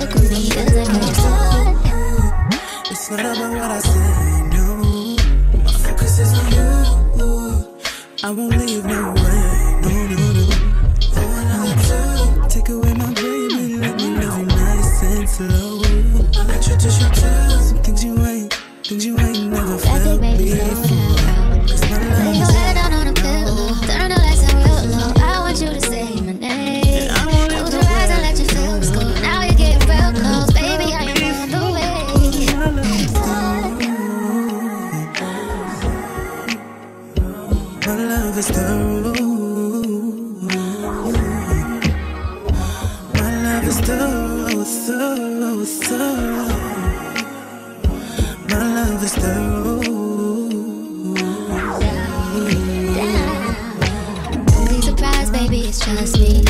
Look at I got you It's not about what I say, no My focus is on you I won't leave no no, no, Take away my let me live nice and slow I you to show Some things you ain't, things you ain't never felt. love is the rule. My love is the rule, so, so. My love is the rule. Don't be surprised, baby, it's just me.